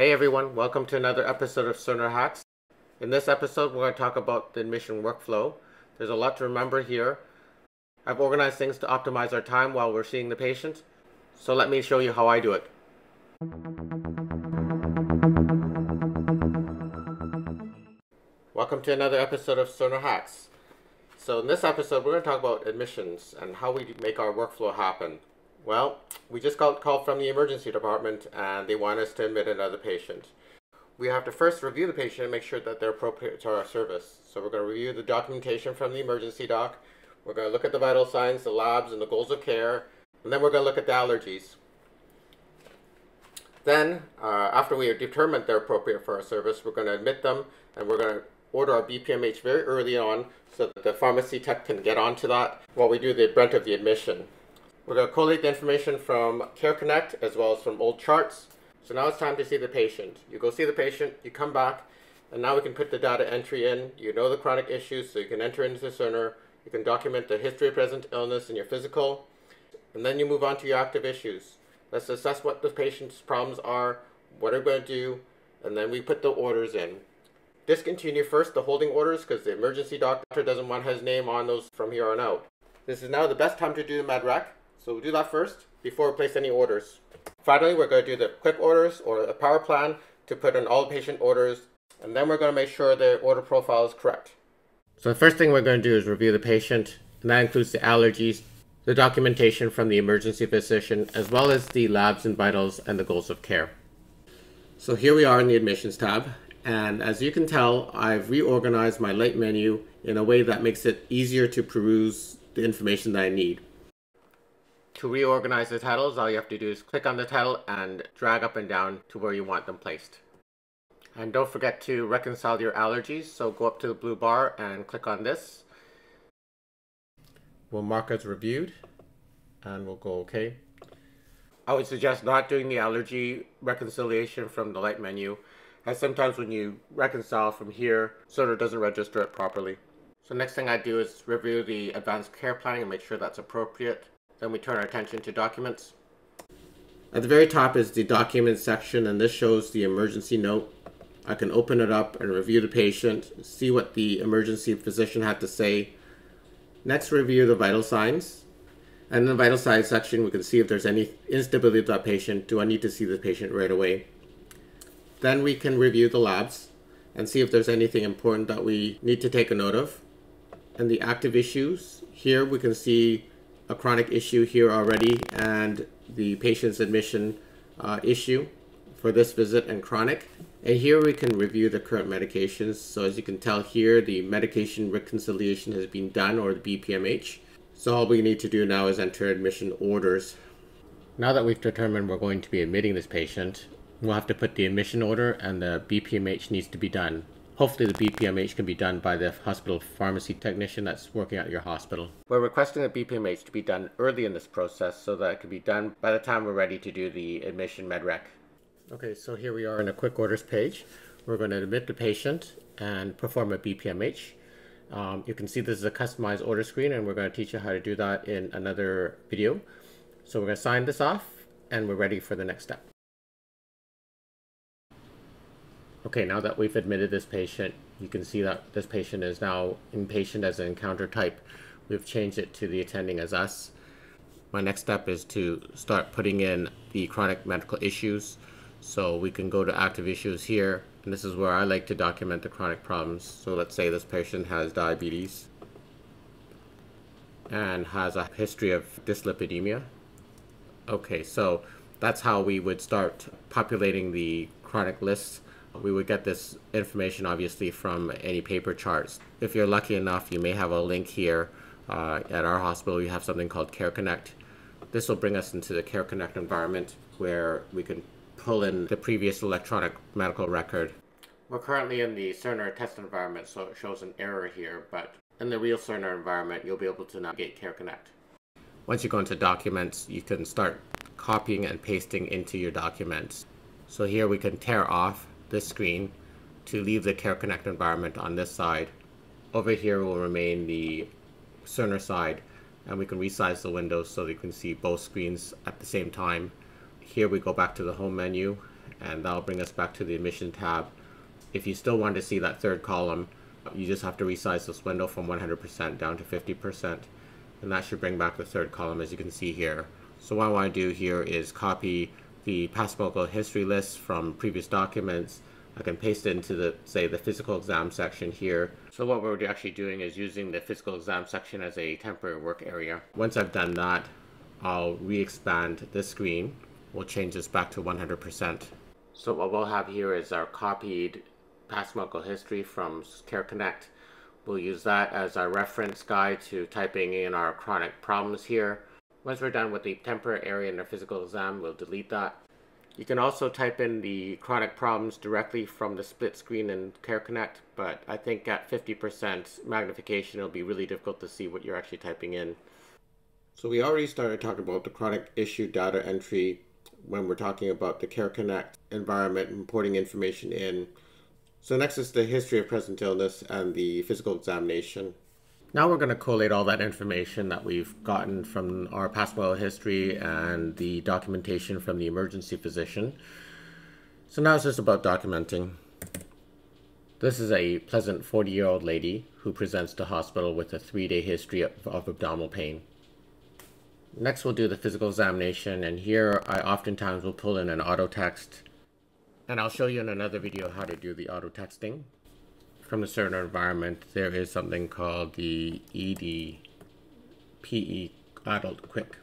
Hey everyone, welcome to another episode of Cerner Hacks. In this episode, we're going to talk about the admission workflow. There's a lot to remember here. I've organized things to optimize our time while we're seeing the patient. So let me show you how I do it. Welcome to another episode of Cerner Hacks. So in this episode, we're going to talk about admissions and how we make our workflow happen. Well, we just got called from the emergency department and they want us to admit another patient. We have to first review the patient and make sure that they're appropriate to our service. So we're going to review the documentation from the emergency doc. We're going to look at the vital signs, the labs, and the goals of care. And then we're going to look at the allergies. Then, uh, after we have determined they're appropriate for our service, we're going to admit them and we're going to order our BPMH very early on so that the pharmacy tech can get onto that while we do the brunt of the admission. We're going to collate the information from Care Connect as well as from old charts. So now it's time to see the patient. You go see the patient, you come back, and now we can put the data entry in. You know the chronic issues, so you can enter into the Cerner. You can document the history of present illness in your physical, and then you move on to your active issues. Let's assess what the patient's problems are, what are we going to do, and then we put the orders in. Discontinue first the holding orders because the emergency doctor doesn't want his name on those from here on out. This is now the best time to do the MedRec. So we'll do that first before we place any orders. Finally, we're going to do the quick orders or a power plan to put in all patient orders, and then we're going to make sure the order profile is correct. So the first thing we're going to do is review the patient, and that includes the allergies, the documentation from the emergency physician, as well as the labs and vitals and the goals of care. So here we are in the admissions tab, and as you can tell, I've reorganized my light menu in a way that makes it easier to peruse the information that I need. To reorganize the titles, all you have to do is click on the title and drag up and down to where you want them placed. And don't forget to reconcile your allergies, so go up to the blue bar and click on this. We'll mark as reviewed, and we'll go OK. I would suggest not doing the allergy reconciliation from the light menu, as sometimes when you reconcile from here, Cerner doesn't register it properly. So next thing I do is review the advanced care planning and make sure that's appropriate. Then we turn our attention to documents. At the very top is the documents section and this shows the emergency note. I can open it up and review the patient, see what the emergency physician had to say. Next review the vital signs. And in the vital signs section we can see if there's any instability of that patient. Do I need to see the patient right away? Then we can review the labs and see if there's anything important that we need to take a note of. And the active issues, here we can see a chronic issue here already and the patient's admission uh, issue for this visit and chronic. And here we can review the current medications. So as you can tell here, the medication reconciliation has been done or the BPMH. So all we need to do now is enter admission orders. Now that we've determined we're going to be admitting this patient, we'll have to put the admission order and the BPMH needs to be done. Hopefully the BPMH can be done by the hospital pharmacy technician that's working at your hospital. We're requesting the BPMH to be done early in this process so that it can be done by the time we're ready to do the admission med rec. Okay, so here we are in a quick orders page. We're going to admit the patient and perform a BPMH. Um, you can see this is a customized order screen and we're going to teach you how to do that in another video. So we're going to sign this off and we're ready for the next step. Okay, now that we've admitted this patient, you can see that this patient is now inpatient as an encounter type. We've changed it to the attending as us. My next step is to start putting in the chronic medical issues. So we can go to active issues here, and this is where I like to document the chronic problems. So let's say this patient has diabetes and has a history of dyslipidemia. Okay, so that's how we would start populating the chronic lists we would get this information obviously from any paper charts. If you're lucky enough, you may have a link here. Uh, at our hospital, we have something called Care Connect. This will bring us into the Care Connect environment where we can pull in the previous electronic medical record. We're currently in the Cerner test environment, so it shows an error here, but in the real Cerner environment, you'll be able to navigate Care Connect. Once you go into documents, you can start copying and pasting into your documents. So here we can tear off this screen to leave the Care Connect environment on this side. Over here will remain the Cerner side and we can resize the windows so that you can see both screens at the same time. Here we go back to the home menu and that'll bring us back to the admission tab. If you still want to see that third column, you just have to resize this window from 100% down to 50%, and that should bring back the third column as you can see here. So what I want to do here is copy the past medical history list from previous documents. I can paste it into the, say, the physical exam section here. So what we're actually doing is using the physical exam section as a temporary work area. Once I've done that, I'll re-expand this screen. We'll change this back to 100%. So what we'll have here is our copied past medical history from Care Connect. We'll use that as our reference guide to typing in our chronic problems here. Once we're done with the temporary area in our physical exam, we'll delete that. You can also type in the chronic problems directly from the split screen in Care Connect, but I think at 50% magnification it'll be really difficult to see what you're actually typing in. So we already started talking about the chronic issue data entry when we're talking about the Care Connect environment and importing information in. So next is the history of present illness and the physical examination. Now we're going to collate all that information that we've gotten from our past medical history and the documentation from the emergency physician. So now it's just about documenting. This is a pleasant 40-year-old lady who presents to hospital with a three-day history of, of abdominal pain. Next we'll do the physical examination and here I oftentimes will pull in an auto text and I'll show you in another video how to do the auto texting from the cerner environment, there is something called the EDPE Adult Quick.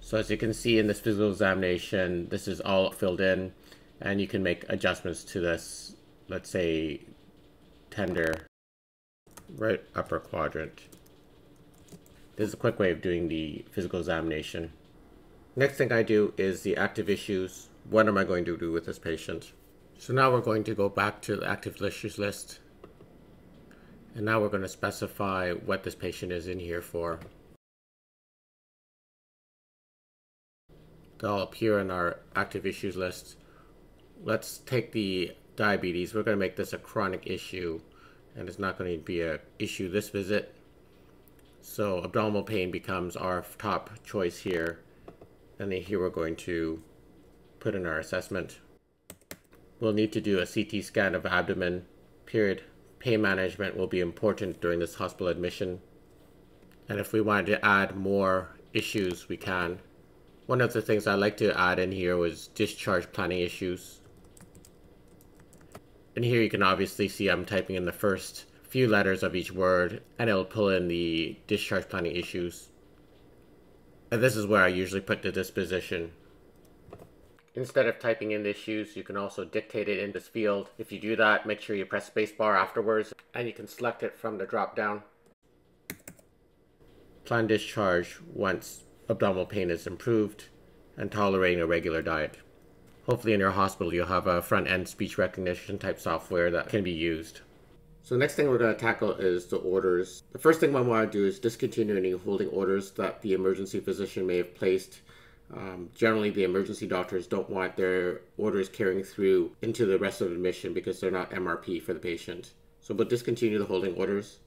So as you can see in this physical examination, this is all filled in and you can make adjustments to this, let's say tender, right upper quadrant. This is a quick way of doing the physical examination. Next thing I do is the active issues. What am I going to do with this patient? So now we're going to go back to the active issues list. And now we're going to specify what this patient is in here for. They'll appear in our active issues list. Let's take the diabetes. We're going to make this a chronic issue and it's not going to be an issue this visit. So abdominal pain becomes our top choice here. And then here we're going to put in our assessment. We'll need to do a CT scan of abdomen, period. Pain management will be important during this hospital admission. And if we wanted to add more issues, we can. One of the things I like to add in here was discharge planning issues. And here you can obviously see I'm typing in the first few letters of each word and it'll pull in the discharge planning issues. And this is where I usually put the disposition. Instead of typing in the issues, you can also dictate it in this field. If you do that, make sure you press spacebar afterwards, and you can select it from the drop down. Plan discharge once abdominal pain is improved and tolerating a regular diet. Hopefully in your hospital you'll have a front-end speech recognition type software that can be used. So next thing we're going to tackle is the orders. The first thing I want to do is discontinue any holding orders that the emergency physician may have placed um, generally, the emergency doctors don't want their orders carrying through into the rest of admission because they're not MRP for the patient. So we'll discontinue the holding orders.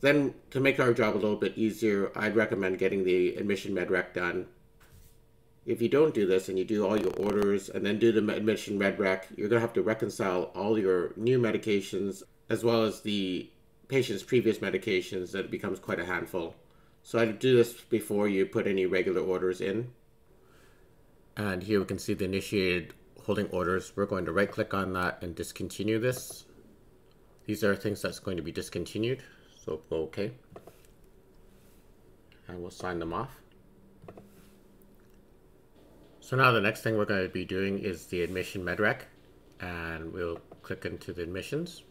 Then, to make our job a little bit easier, I'd recommend getting the admission med rec done. If you don't do this and you do all your orders and then do the admission med rec, you're going to have to reconcile all your new medications as well as the patient's previous medications that becomes quite a handful. So I'd do this before you put any regular orders in. And here we can see the initiated holding orders. We're going to right click on that and discontinue this. These are things that's going to be discontinued. So go OK. And we'll sign them off. So now the next thing we're going to be doing is the admission medrec. And we'll click into the admissions.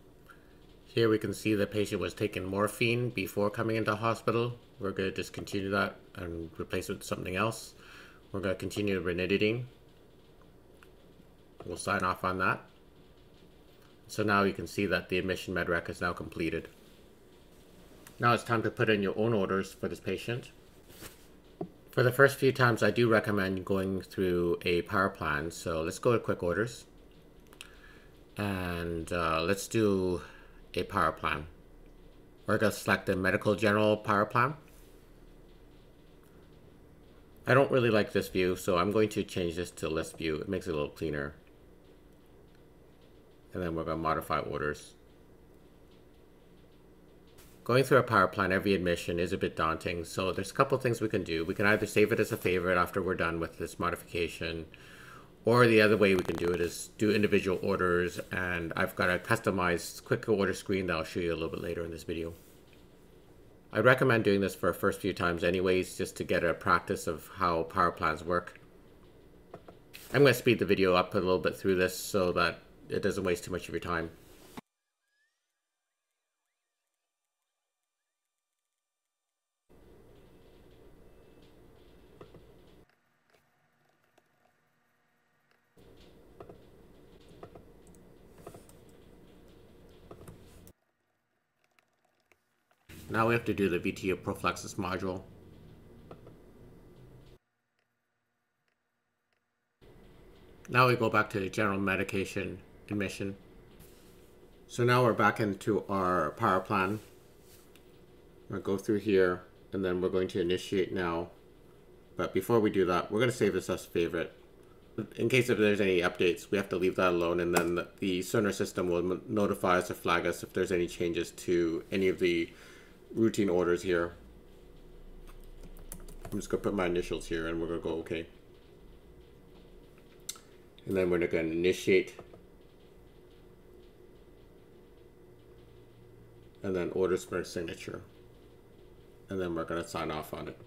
Here we can see the patient was taking morphine before coming into hospital. We're going to discontinue that and replace it with something else. We're going to continue ranitidine. We'll sign off on that. So now you can see that the admission medrec is now completed. Now it's time to put in your own orders for this patient. For the first few times, I do recommend going through a power plan. So let's go to quick orders. And uh, let's do a power plan. We're going to select the medical general power plan. I don't really like this view, so I'm going to change this to list view. It makes it a little cleaner. and then we're going to modify orders. Going through a power plan every admission is a bit daunting, so there's a couple things we can do. We can either save it as a favorite after we're done with this modification, or the other way we can do it is do individual orders, and I've got a customized quick order screen that I'll show you a little bit later in this video. I recommend doing this for first few times anyways, just to get a practice of how power plans work. I'm going to speed the video up a little bit through this so that it doesn't waste too much of your time. Now we have to do the VTE prophylaxis module. Now we go back to the general medication admission. So now we're back into our power plan. I'm to go through here and then we're going to initiate now. But before we do that, we're going to save this as favorite. In case if there's any updates, we have to leave that alone and then the Cerner system will notify us or flag us if there's any changes to any of the routine orders here. I'm just to put my initials here and we're to go OK. And then we're going to initiate. And then orders for signature. And then we're going to sign off on it.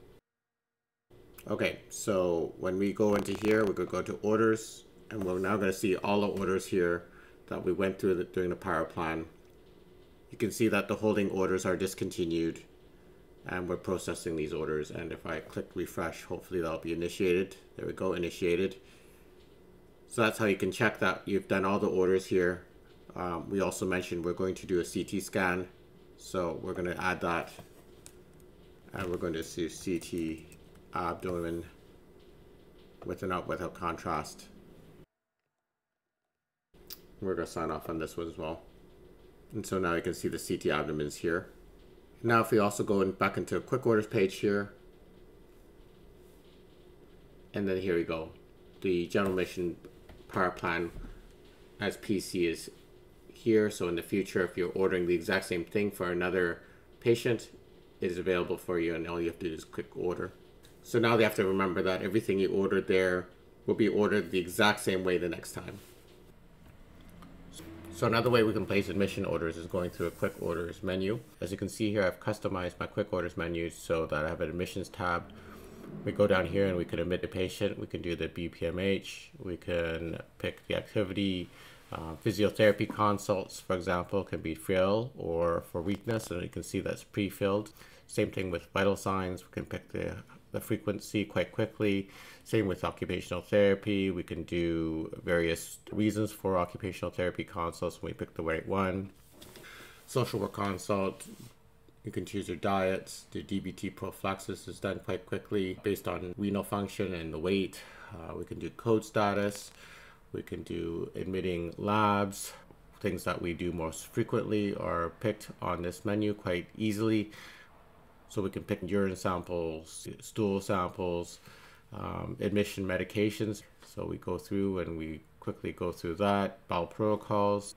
Okay, so when we go into here, we're to go to orders. And we're now to see all the orders here that we went through the, during the power plan you can see that the holding orders are discontinued and we're processing these orders and if I click refresh hopefully that'll be initiated. There we go initiated. So that's how you can check that you've done all the orders here. Um, we also mentioned we're going to do a CT scan so we're going to add that and we're going to see CT abdomen with and out without contrast. We're going to sign off on this one as well and so now you can see the CT abdomens here. Now if we also go in, back into a quick orders page here, and then here we go. The general mission power plan as PC is here. So in the future, if you're ordering the exact same thing for another patient, it is available for you and all you have to do is click order. So now they have to remember that everything you ordered there will be ordered the exact same way the next time. So another way we can place admission orders is going through a quick orders menu. As you can see here, I've customized my quick orders menu so that I have an admissions tab. We go down here and we can admit a patient. We can do the BPMH. We can pick the activity. Uh, physiotherapy consults, for example, can be fill or for weakness, and you can see that's pre-filled. Same thing with vital signs. We can pick the the frequency quite quickly. Same with occupational therapy. We can do various reasons for occupational therapy consults when we pick the right one. Social work consult, you can choose your diets. The DVT prophylaxis is done quite quickly based on renal function and the weight. Uh, we can do code status. We can do admitting labs. Things that we do most frequently are picked on this menu quite easily. So we can pick urine samples, stool samples, um, admission medications. So we go through and we quickly go through that, bowel protocols.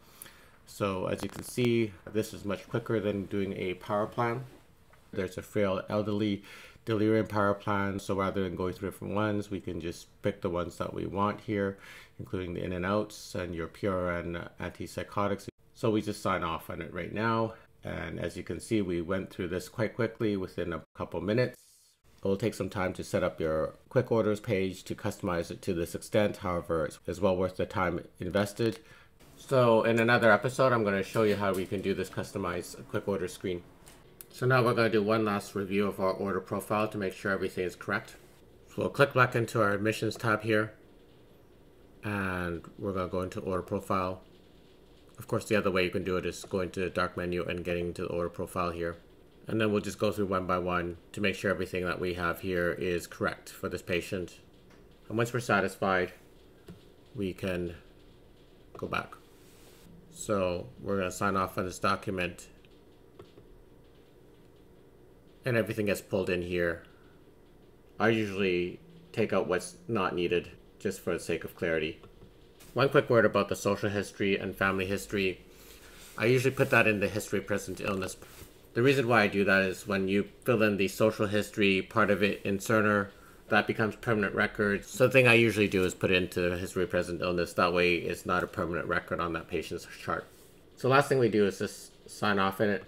So as you can see, this is much quicker than doing a power plan. There's a frail elderly delirium power plan. So rather than going through different ones, we can just pick the ones that we want here, including the in and outs and your PRN antipsychotics. So we just sign off on it right now. And as you can see, we went through this quite quickly within a couple minutes. It will take some time to set up your quick orders page to customize it to this extent. However, it's well worth the time invested. So in another episode, I'm going to show you how we can do this customized quick order screen. So now we're going to do one last review of our order profile to make sure everything is correct. So we'll click back into our admissions tab here. And we're going to go into order profile. Of course, the other way you can do it is going to the dark menu and getting to the order profile here. And then we'll just go through one by one to make sure everything that we have here is correct for this patient. And once we're satisfied, we can go back. So we're going to sign off on this document. And everything gets pulled in here. I usually take out what's not needed just for the sake of clarity. One quick word about the social history and family history. I usually put that in the history of present illness. The reason why I do that is when you fill in the social history part of it in Cerner, that becomes permanent record. So the thing I usually do is put it into history of present illness. That way it's not a permanent record on that patient's chart. So last thing we do is just sign off in it.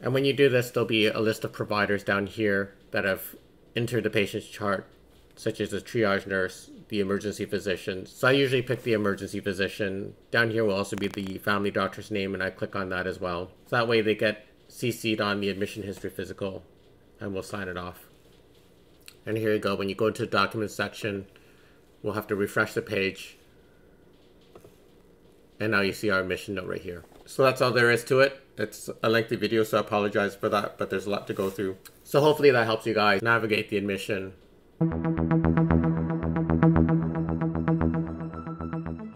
And when you do this, there'll be a list of providers down here that have entered the patient's chart, such as the triage nurse, the emergency physician. So I usually pick the emergency physician. Down here will also be the family doctor's name, and I click on that as well. So that way they get CC'd on the admission history physical, and we'll sign it off. And here you go. When you go to the documents section, we'll have to refresh the page. And now you see our admission note right here. So that's all there is to it. It's a lengthy video, so I apologize for that, but there's a lot to go through. So hopefully that helps you guys navigate the admission. Thank you.